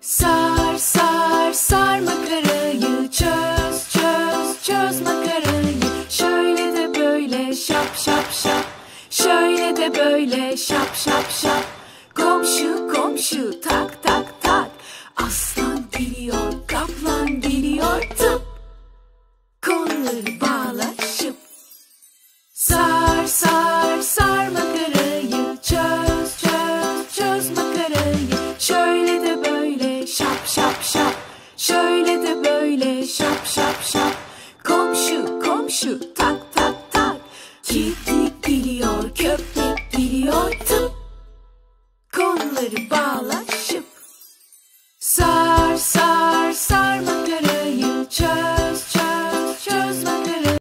Sar sar sar makarayı çöz çöz çöz makarayı. Şöyle de böyle şap şap şap. Şöyle de böyle şap şap şap. Komşu komşu tak tak tak. Aslan geliyor kaplan geliyor tıp. Kolları bağla şap şap şap. Şöyle de böyle şap şap şap. Komşu komşu tak tak tak. Keklik geliyor köpek geliyor tıp Kolları bağla şıp